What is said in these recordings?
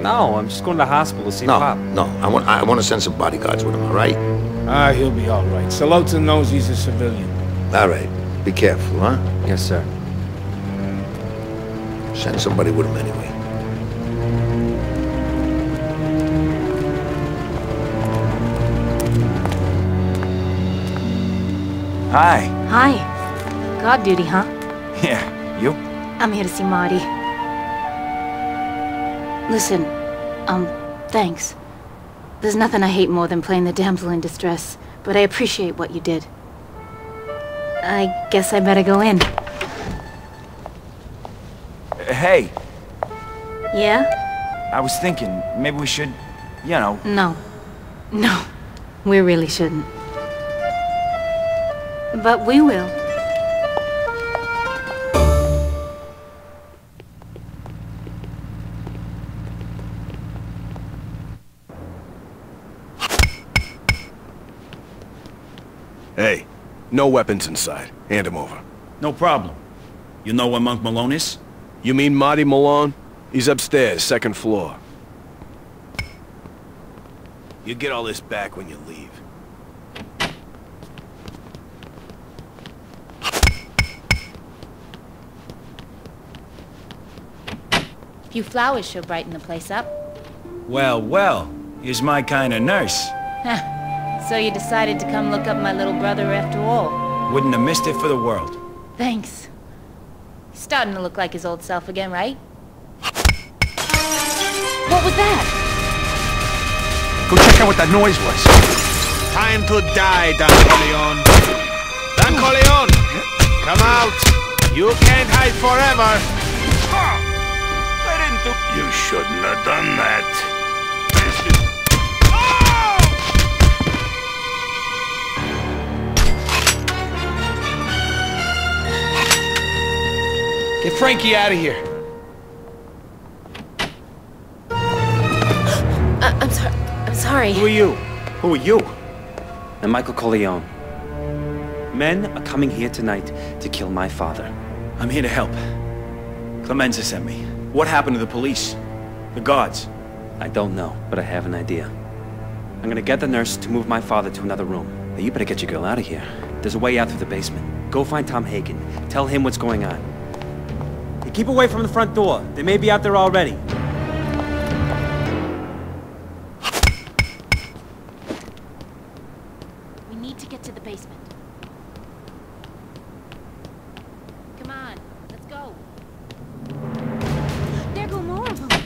No, I'm just going to the hospital to see No, Pop. no. I want, I want to send some bodyguards with him, all right? Ah, he'll be all right. Sollozzo knows he's a civilian. All right. Be careful, huh? Yes, sir. Send somebody with him anyway. Hi. Hi. God duty, huh? Yeah, you? I'm here to see Marty. Listen, um, thanks. There's nothing I hate more than playing the damsel in distress, but I appreciate what you did. I guess I better go in. Hey, Yeah? I was thinking, maybe we should, you know, No. No. We really shouldn't. But we will. Hey, no weapons inside. Hand him over. No problem. You know where Monk Malone is? You mean Marty Malone? He's upstairs, second floor. You get all this back when you leave. few flowers should brighten the place up. Well, well. He's my kind of nurse. So you decided to come look up my little brother after all. Wouldn't have missed it for the world. Thanks. He's starting to look like his old self again, right? What was that? go check out what that noise was. Time to die, Don Corleone. Don Corleone! Come out! You can't hide forever! I didn't do... You shouldn't have done that. Get Frankie out of here. Uh, I'm sorry. I'm sorry. Who are you? Who are you? I'm Michael Corleone. Men are coming here tonight to kill my father. I'm here to help. Clemenza sent me. What happened to the police? The guards? I don't know, but I have an idea. I'm gonna get the nurse to move my father to another room. Now you better get your girl out of here. There's a way out through the basement. Go find Tom Hagen. Tell him what's going on. Hey, keep away from the front door. They may be out there already. We need to get to the basement. Come on, let's go. There go more of them.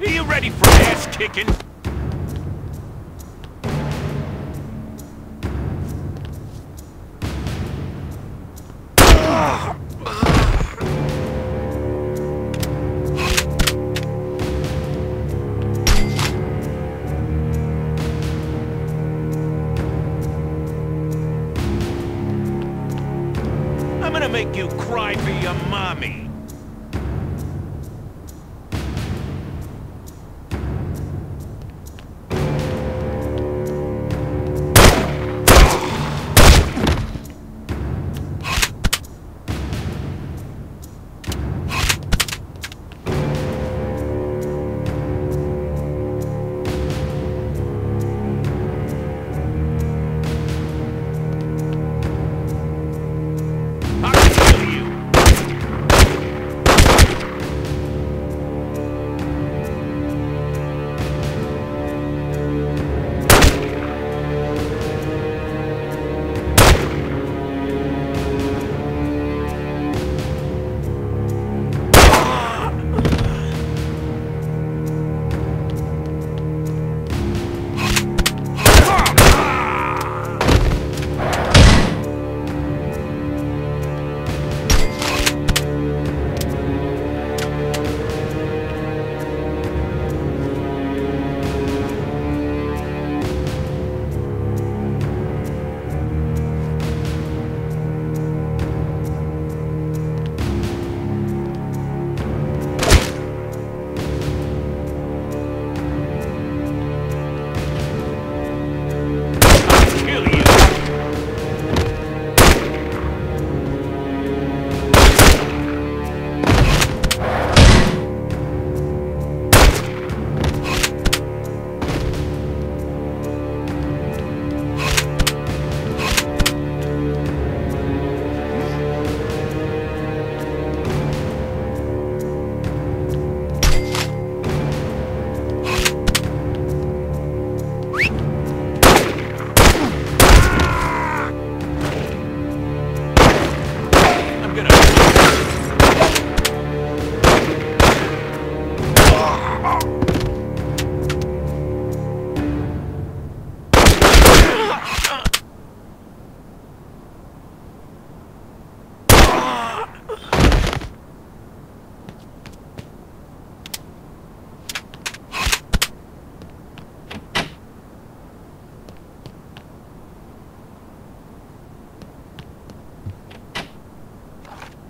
Are you ready for ass kicking? Gonna make you cry for your mommy.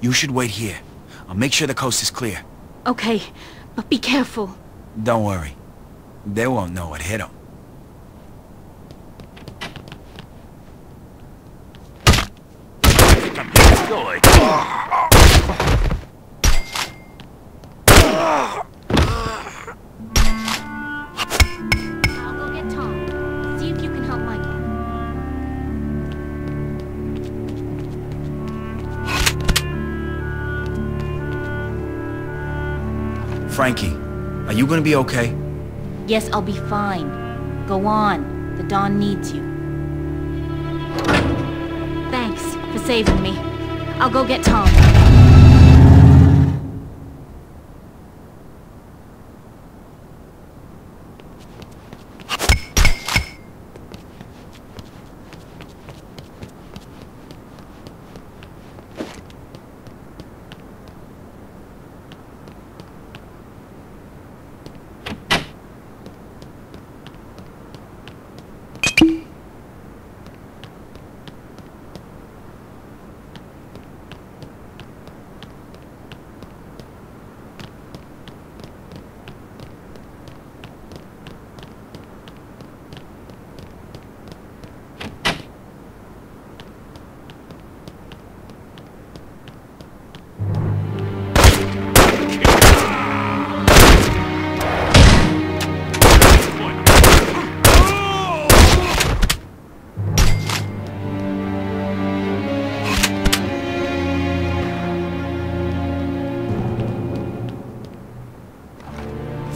You should wait here. I'll make sure the coast is clear. Okay, but be careful. Don't worry. They won't know what hit them. I'll Frankie, are you gonna be okay? Yes, I'll be fine. Go on. The Don needs you. Thanks for saving me. I'll go get Tom.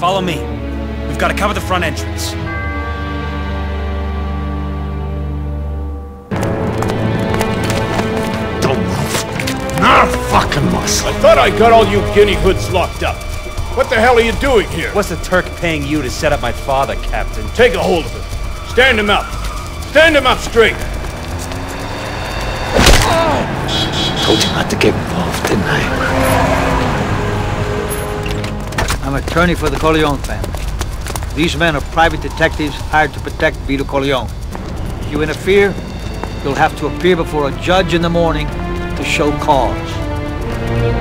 Follow me. We've got to cover the front entrance. Don't move. Not a fucking muscle. I thought I got all you guinea hoods locked up. What the hell are you doing here? What's the Turk paying you to set up my father, Captain? Take a hold of him. Stand him up. Stand him up straight. Told you not to get involved, didn't I? I'm attorney for the Corleone family. These men are private detectives hired to protect Vito Corleone. If you interfere, you'll have to appear before a judge in the morning to show cause.